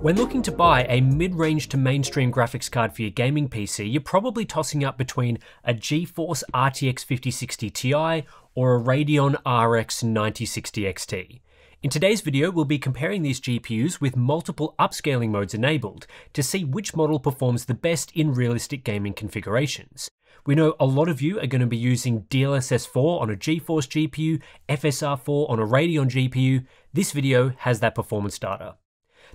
When looking to buy a mid-range to mainstream graphics card for your gaming PC, you're probably tossing up between a GeForce RTX 5060 Ti or a Radeon RX 9060 XT. In today's video, we'll be comparing these GPUs with multiple upscaling modes enabled to see which model performs the best in realistic gaming configurations. We know a lot of you are going to be using DLSS 4 on a GeForce GPU, FSR 4 on a Radeon GPU. This video has that performance data.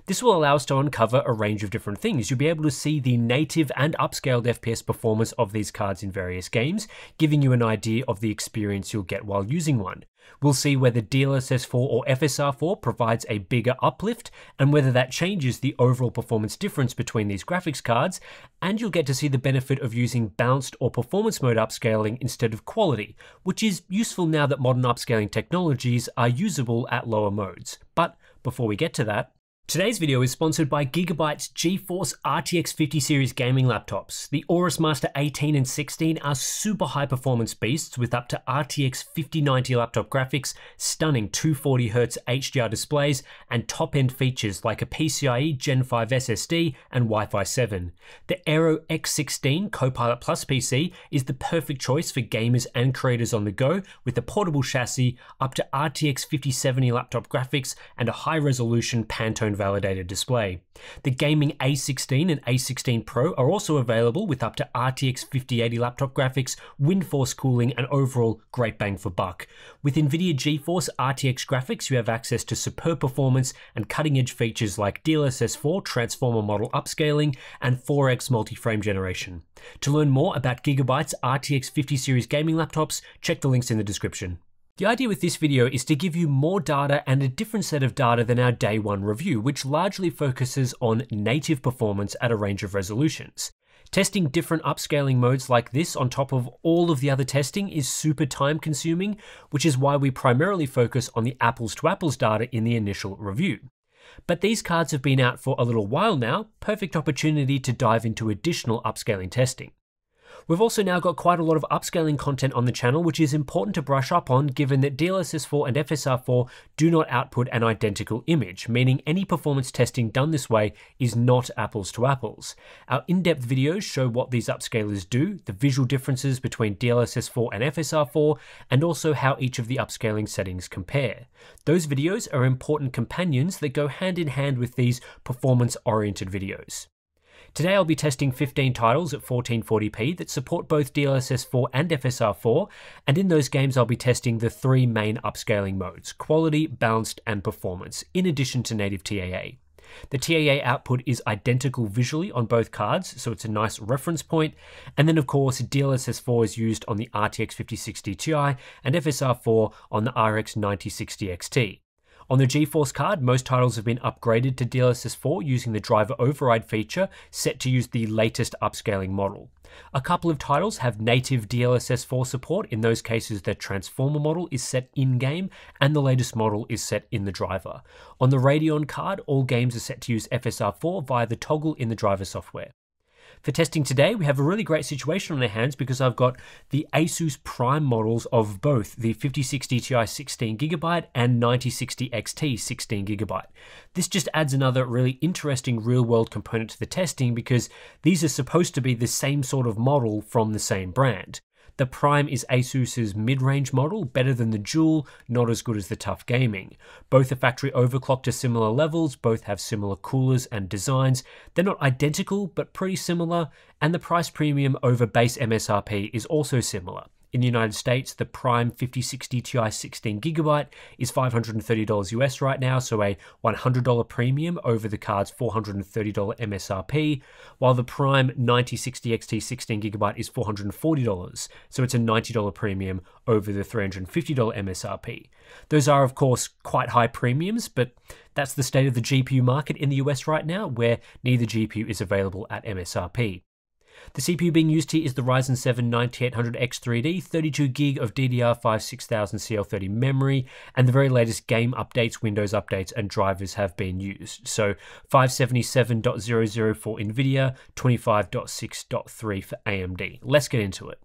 This will allow us to uncover a range of different things. You'll be able to see the native and upscaled FPS performance of these cards in various games, giving you an idea of the experience you'll get while using one. We'll see whether DLSS 4 or FSR 4 provides a bigger uplift and whether that changes the overall performance difference between these graphics cards, and you'll get to see the benefit of using balanced or performance mode upscaling instead of quality, which is useful now that modern upscaling technologies are usable at lower modes. But before we get to that, Today's video is sponsored by Gigabyte's GeForce RTX 50 series gaming laptops. The Aorus Master 18 and 16 are super high performance beasts with up to RTX 5090 laptop graphics, stunning 240Hz HDR displays, and top end features like a PCIe Gen 5 SSD and Wi Fi 7. The Aero X16 Copilot Plus PC is the perfect choice for gamers and creators on the go with a portable chassis, up to RTX 5070 laptop graphics, and a high resolution Pantone validated display. The gaming A16 and A16 Pro are also available with up to RTX 5080 laptop graphics, WindForce cooling, and overall great bang for buck. With NVIDIA GeForce RTX graphics, you have access to superb performance and cutting edge features like DLSS 4 transformer model upscaling and 4x multi-frame generation. To learn more about Gigabyte's RTX 50 series gaming laptops, check the links in the description. The idea with this video is to give you more data and a different set of data than our day one review, which largely focuses on native performance at a range of resolutions. Testing different upscaling modes like this on top of all of the other testing is super time consuming, which is why we primarily focus on the apples to apples data in the initial review. But these cards have been out for a little while now, perfect opportunity to dive into additional upscaling testing. We've also now got quite a lot of upscaling content on the channel, which is important to brush up on given that DLSS4 and FSR4 do not output an identical image, meaning any performance testing done this way is not apples to apples. Our in-depth videos show what these upscalers do, the visual differences between DLSS4 and FSR4, and also how each of the upscaling settings compare. Those videos are important companions that go hand in hand with these performance-oriented videos. Today I'll be testing 15 titles at 1440p that support both DLSS 4 and FSR 4, and in those games I'll be testing the three main upscaling modes, quality, balanced, and performance, in addition to native TAA. The TAA output is identical visually on both cards, so it's a nice reference point. And then, of course, DLSS4 is used on the RTX 5060 Ti and FSR4 on the RX 9060 XT. On the GeForce card, most titles have been upgraded to DLSS 4 using the driver override feature set to use the latest upscaling model. A couple of titles have native DLSS 4 support. In those cases, the transformer model is set in-game and the latest model is set in the driver. On the Radeon card, all games are set to use FSR 4 via the toggle in the driver software. For testing today, we have a really great situation on our hands because I've got the Asus Prime models of both the 5060 Ti 16GB and 9060 XT 16GB. This just adds another really interesting real world component to the testing because these are supposed to be the same sort of model from the same brand. The Prime is Asus's mid-range model, better than the Dual, not as good as the TUF Gaming. Both are factory overclocked to similar levels, both have similar coolers and designs. They're not identical, but pretty similar, and the price premium over base MSRP is also similar. In the United States, the Prime 5060 Ti 16GB is $530 US right now, so a $100 premium over the card's $430 MSRP, while the Prime 9060 XT 16GB is $440, so it's a $90 premium over the $350 MSRP. Those are, of course, quite high premiums, but that's the state of the GPU market in the US right now, where neither GPU is available at MSRP. The CPU being used here is the Ryzen 7 9800X3D, 32GB of DDR5 6000 CL30 memory, and the very latest game updates, Windows updates, and drivers have been used. So 577.00 for NVIDIA, 25.6.3 for AMD. Let's get into it.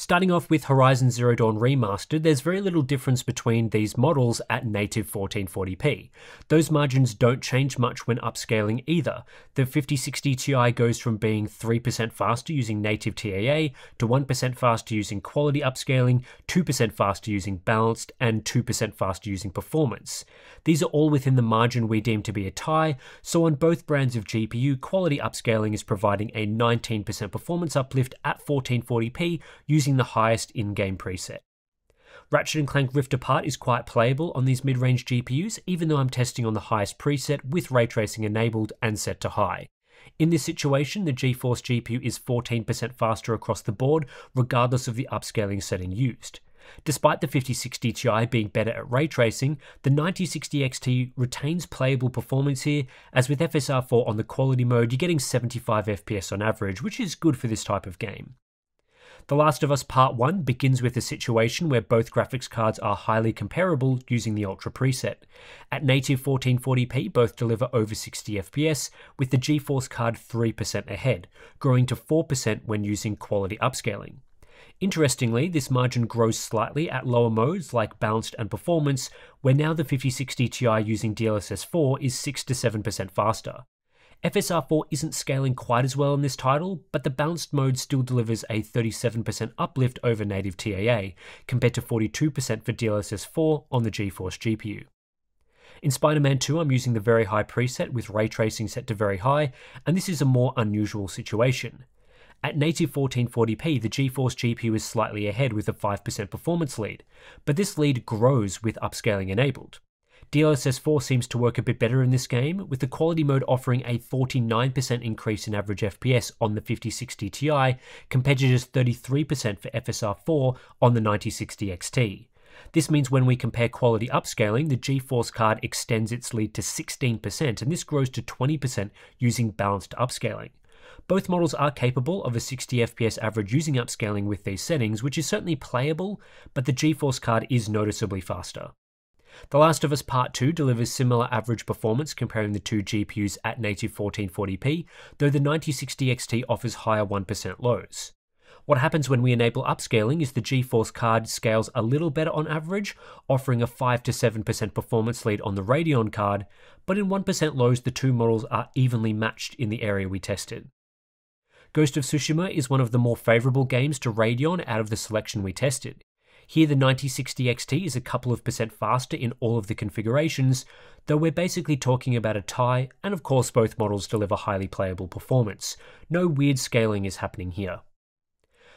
Starting off with Horizon Zero Dawn Remastered, there's very little difference between these models at native 1440p. Those margins don't change much when upscaling either. The 5060 Ti goes from being 3% faster using native TAA to 1% faster using quality upscaling, 2% faster using balanced, and 2% faster using performance. These are all within the margin we deem to be a tie, so on both brands of GPU, quality upscaling is providing a 19% performance uplift at 1440p using using the highest in-game preset. Ratchet & Clank Rift Apart is quite playable on these mid-range GPUs, even though I'm testing on the highest preset with ray tracing enabled and set to high. In this situation, the GeForce GPU is 14% faster across the board, regardless of the upscaling setting used. Despite the 5060 Ti being better at ray tracing, the 9060 XT retains playable performance here, as with FSR4 on the quality mode, you're getting 75 FPS on average, which is good for this type of game. The Last of Us Part 1 begins with a situation where both graphics cards are highly comparable using the Ultra preset. At native 1440p, both deliver over 60 FPS, with the GeForce card 3% ahead, growing to 4% when using quality upscaling. Interestingly, this margin grows slightly at lower modes like balanced and performance, where now the 5060 Ti using DLSS 4 is 6 to 7% faster. FSR4 isn't scaling quite as well in this title, but the balanced mode still delivers a 37% uplift over native TAA, compared to 42% for DLSS 4 on the GeForce GPU. In Spider-Man 2, I'm using the very high preset with ray tracing set to very high, and this is a more unusual situation. At native 1440p, the GeForce GPU is slightly ahead with a 5% performance lead, but this lead grows with upscaling enabled. DLSS 4 seems to work a bit better in this game, with the quality mode offering a 49% increase in average FPS on the 5060 Ti, compared to just 33% for FSR 4 on the 9060 XT. This means when we compare quality upscaling, the GeForce card extends its lead to 16%, and this grows to 20% using balanced upscaling. Both models are capable of a 60 FPS average using upscaling with these settings, which is certainly playable, but the GeForce card is noticeably faster. The Last of Us Part 2 delivers similar average performance comparing the two GPUs at native 1440p, though the 9060 XT offers higher 1% lows. What happens when we enable upscaling is the GeForce card scales a little better on average, offering a 5 to 7% performance lead on the Radeon card, but in 1% lows the two models are evenly matched in the area we tested. Ghost of Tsushima is one of the more favourable games to Radeon out of the selection we tested. Here the 9060 XT is a couple of percent faster in all of the configurations, though we're basically talking about a tie, and of course both models deliver highly playable performance. No weird scaling is happening here.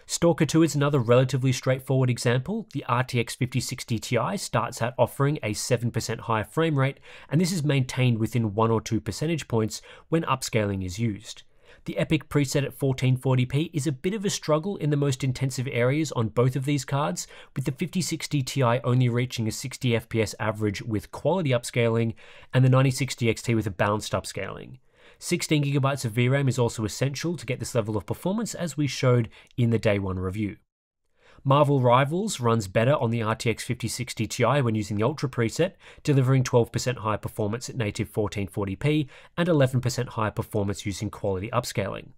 Stalker 2 is another relatively straightforward example. The RTX 5060 Ti starts out offering a 7% higher frame rate, and this is maintained within 1 or 2 percentage points when upscaling is used. The EPIC preset at 1440p is a bit of a struggle in the most intensive areas on both of these cards, with the 5060 Ti only reaching a 60 FPS average with quality upscaling, and the 9060 XT with a balanced upscaling. 16GB of VRAM is also essential to get this level of performance as we showed in the day one review. Marvel Rivals runs better on the RTX 5060 Ti when using the Ultra preset, delivering 12% higher performance at native 1440p and 11% higher performance using quality upscaling.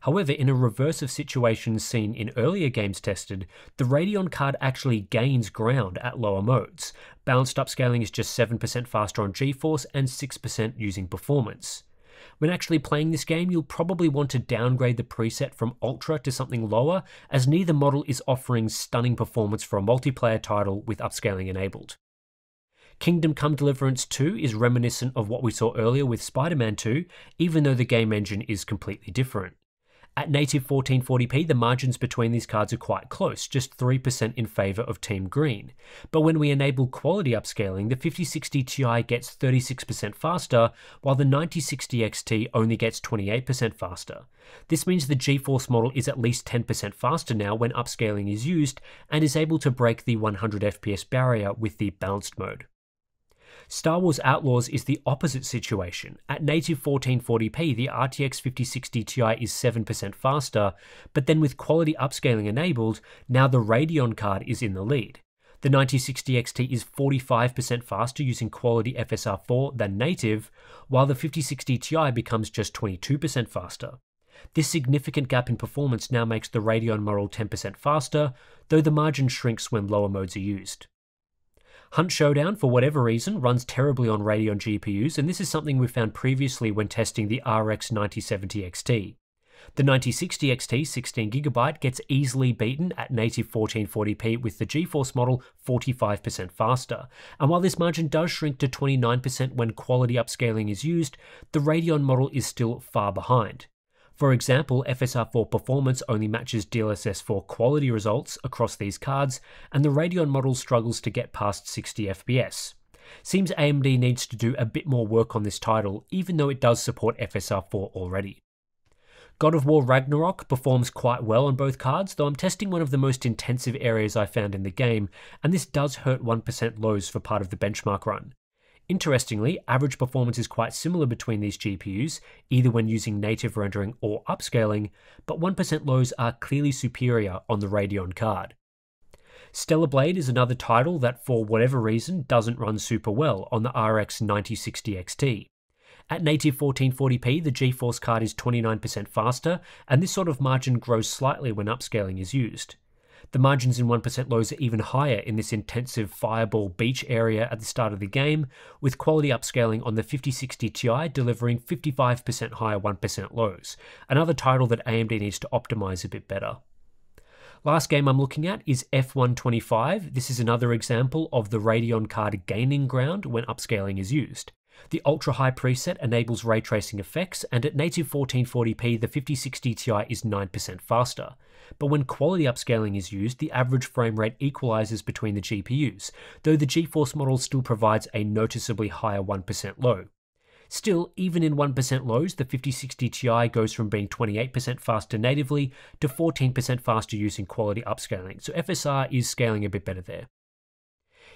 However, in a reverse of situations seen in earlier games tested, the Radeon card actually gains ground at lower modes. Balanced upscaling is just 7% faster on GeForce and 6% using performance. When actually playing this game, you'll probably want to downgrade the preset from Ultra to something lower, as neither model is offering stunning performance for a multiplayer title with upscaling enabled. Kingdom Come Deliverance 2 is reminiscent of what we saw earlier with Spider Man 2, even though the game engine is completely different. At native 1440p, the margins between these cards are quite close, just 3% in favour of Team Green. But when we enable quality upscaling, the 5060 Ti gets 36% faster, while the 9060 XT only gets 28% faster. This means the GeForce model is at least 10% faster now when upscaling is used, and is able to break the 100 FPS barrier with the balanced mode. Star Wars Outlaws is the opposite situation. At native 1440p, the RTX 5060 Ti is 7% faster, but then with quality upscaling enabled, now the Radeon card is in the lead. The 9060 XT is 45% faster using quality FSR4 than native, while the 5060 Ti becomes just 22% faster. This significant gap in performance now makes the Radeon model 10% faster, though the margin shrinks when lower modes are used. Hunt Showdown, for whatever reason, runs terribly on Radeon GPUs, and this is something we found previously when testing the RX 9070 XT. The 9060 XT 16GB gets easily beaten at native 1440p with the GeForce model 45% faster. And while this margin does shrink to 29% when quality upscaling is used, the Radeon model is still far behind. For example, FSR4 performance only matches DLSS 4 quality results across these cards, and the Radeon model struggles to get past 60 FPS. Seems AMD needs to do a bit more work on this title, even though it does support FSR4 already. God of War Ragnarok performs quite well on both cards, though I'm testing one of the most intensive areas I found in the game, and this does hurt 1% lows for part of the benchmark run. Interestingly, average performance is quite similar between these GPUs, either when using native rendering or upscaling, but 1% lows are clearly superior on the Radeon card. Stellar Blade is another title that, for whatever reason, doesn't run super well on the RX 9060 XT. At native 1440p, the GeForce card is 29% faster, and this sort of margin grows slightly when upscaling is used. The margins in 1% lows are even higher in this intensive fireball beach area at the start of the game, with quality upscaling on the 5060 Ti delivering 55% higher 1% lows, another title that AMD needs to optimize a bit better. Last game I'm looking at is F1 25. This is another example of the Radeon card gaining ground when upscaling is used. The ultra high preset enables ray tracing effects, and at native 1440p, the 5060 Ti is 9% faster. But when quality upscaling is used, the average frame rate equalizes between the GPUs, though the GeForce model still provides a noticeably higher 1% low. Still, even in 1% lows, the 5060 Ti goes from being 28% faster natively to 14% faster using quality upscaling, so FSR is scaling a bit better there.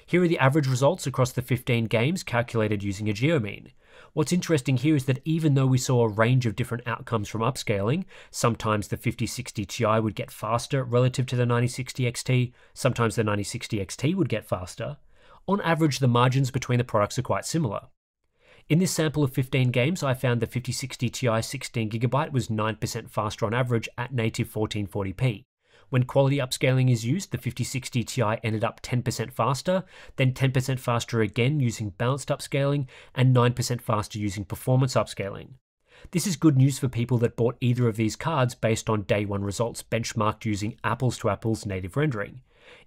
Here are the average results across the 15 games calculated using a geomean. What's interesting here is that even though we saw a range of different outcomes from upscaling, sometimes the 5060 Ti would get faster relative to the 9060 XT, sometimes the 9060 XT would get faster, on average the margins between the products are quite similar. In this sample of 15 games, I found the 5060 Ti 16GB was 9% faster on average at native 1440p. When quality upscaling is used, the 5060 Ti ended up 10% faster, then 10% faster again using balanced upscaling, and 9% faster using performance upscaling. This is good news for people that bought either of these cards based on day one results benchmarked using apples to apples native rendering.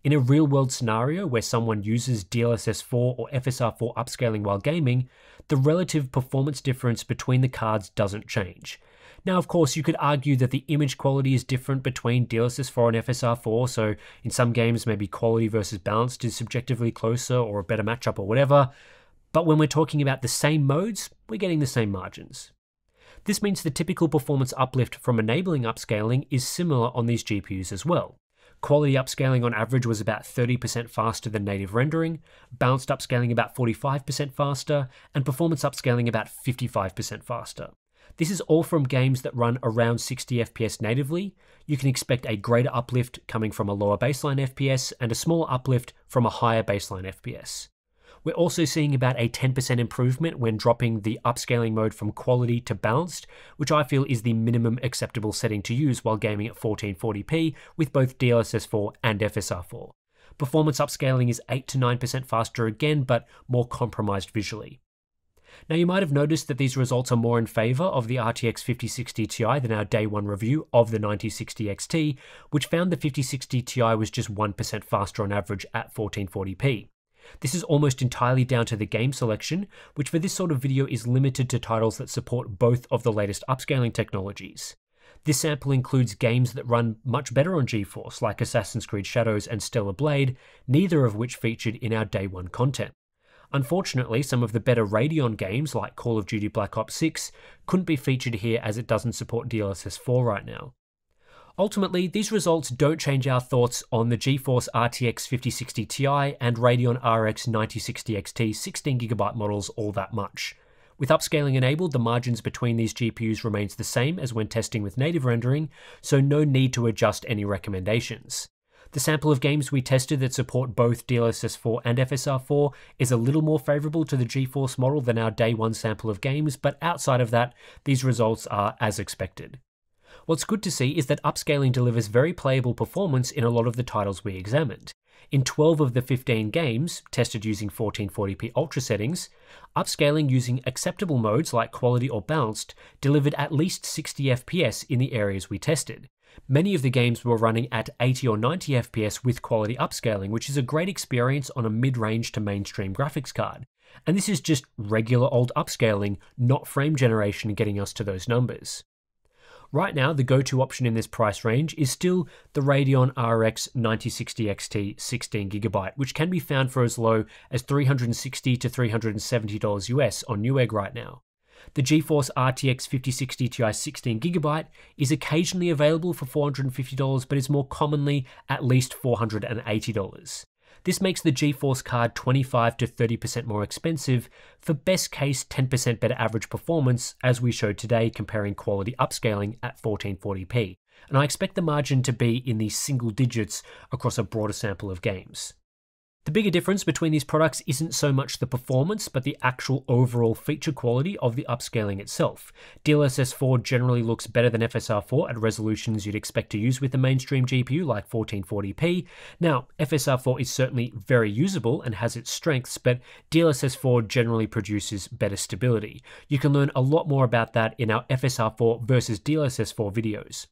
In a real world scenario where someone uses DLSS 4 or FSR 4 upscaling while gaming, the relative performance difference between the cards doesn't change. Now, of course, you could argue that the image quality is different between DLSS 4 and FSR 4, so in some games, maybe quality versus balanced is subjectively closer or a better matchup or whatever. But when we're talking about the same modes, we're getting the same margins. This means the typical performance uplift from enabling upscaling is similar on these GPUs as well. Quality upscaling on average was about 30% faster than native rendering, balanced upscaling about 45% faster, and performance upscaling about 55% faster. This is all from games that run around 60 FPS natively. You can expect a greater uplift coming from a lower baseline FPS and a smaller uplift from a higher baseline FPS. We're also seeing about a 10% improvement when dropping the upscaling mode from quality to balanced, which I feel is the minimum acceptable setting to use while gaming at 1440p with both DLSS 4 and FSR 4. Performance upscaling is 8 to 9% faster again, but more compromised visually. Now you might have noticed that these results are more in favour of the RTX 5060 Ti than our day one review of the 9060 XT, which found the 5060 Ti was just 1% faster on average at 1440p. This is almost entirely down to the game selection, which for this sort of video is limited to titles that support both of the latest upscaling technologies. This sample includes games that run much better on GeForce, like Assassin's Creed Shadows and Stellar Blade, neither of which featured in our day one content. Unfortunately, some of the better Radeon games like Call of Duty Black Ops 6 couldn't be featured here as it doesn't support DLSS 4 right now. Ultimately, these results don't change our thoughts on the GeForce RTX 5060 Ti and Radeon RX 9060 XT 16GB models all that much. With upscaling enabled, the margins between these GPUs remains the same as when testing with native rendering, so no need to adjust any recommendations. The sample of games we tested that support both DLSS 4 and FSR 4 is a little more favourable to the GeForce model than our day one sample of games, but outside of that, these results are as expected. What's good to see is that upscaling delivers very playable performance in a lot of the titles we examined. In 12 of the 15 games, tested using 1440p ultra settings, upscaling using acceptable modes like quality or balanced delivered at least 60 FPS in the areas we tested. Many of the games were running at 80 or 90 FPS with quality upscaling, which is a great experience on a mid range to mainstream graphics card. And this is just regular old upscaling, not frame generation getting us to those numbers. Right now, the go-to option in this price range is still the Radeon RX 9060 XT 16GB, which can be found for as low as 360 to $370 US on Newegg right now. The GeForce RTX 5060 Ti 16GB is occasionally available for $450, but is more commonly at least $480. This makes the GeForce card 25 to 30% more expensive for best case 10% better average performance as we showed today comparing quality upscaling at 1440p. And I expect the margin to be in the single digits across a broader sample of games. The bigger difference between these products isn't so much the performance, but the actual overall feature quality of the upscaling itself. DLSS 4 generally looks better than FSR 4 at resolutions you'd expect to use with a mainstream GPU like 1440p. Now, FSR 4 is certainly very usable and has its strengths, but DLSS 4 generally produces better stability. You can learn a lot more about that in our FSR 4 versus DLSS 4 videos.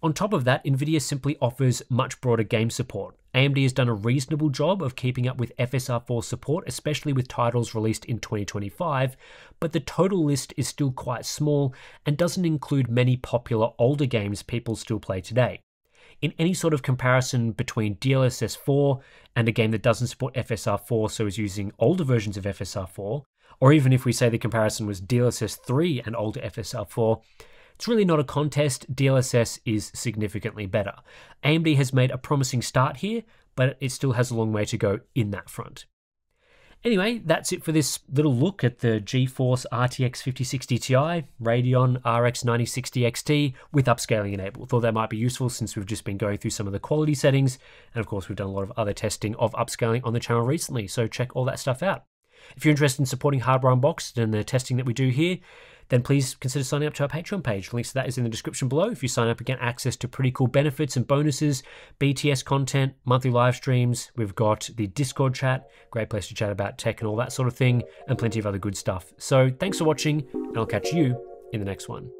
On top of that, NVIDIA simply offers much broader game support. AMD has done a reasonable job of keeping up with FSR4 support, especially with titles released in 2025, but the total list is still quite small and doesn't include many popular older games people still play today. In any sort of comparison between DLSS 4 and a game that doesn't support FSR4 so is using older versions of FSR4, or even if we say the comparison was DLSS 3 and older FSR4, it's really not a contest, DLSS is significantly better. AMD has made a promising start here, but it still has a long way to go in that front. Anyway, that's it for this little look at the GeForce RTX 5060 Ti Radeon RX 9060 XT with upscaling enabled. Thought that might be useful since we've just been going through some of the quality settings, and of course we've done a lot of other testing of upscaling on the channel recently, so check all that stuff out. If you're interested in supporting Hardware Unboxed and the testing that we do here, then please consider signing up to our Patreon page. Links to that is in the description below. If you sign up, you get access to pretty cool benefits and bonuses, BTS content, monthly live streams. We've got the Discord chat, great place to chat about tech and all that sort of thing, and plenty of other good stuff. So thanks for watching, and I'll catch you in the next one.